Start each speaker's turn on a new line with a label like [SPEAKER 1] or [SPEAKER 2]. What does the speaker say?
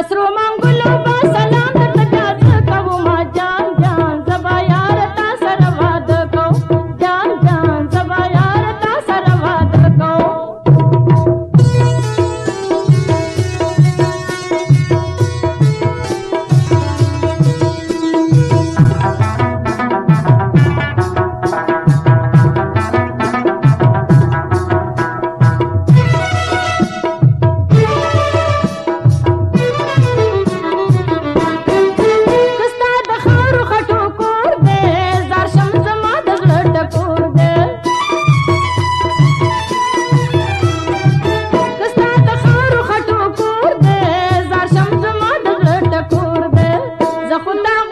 [SPEAKER 1] Mas Romang juntaron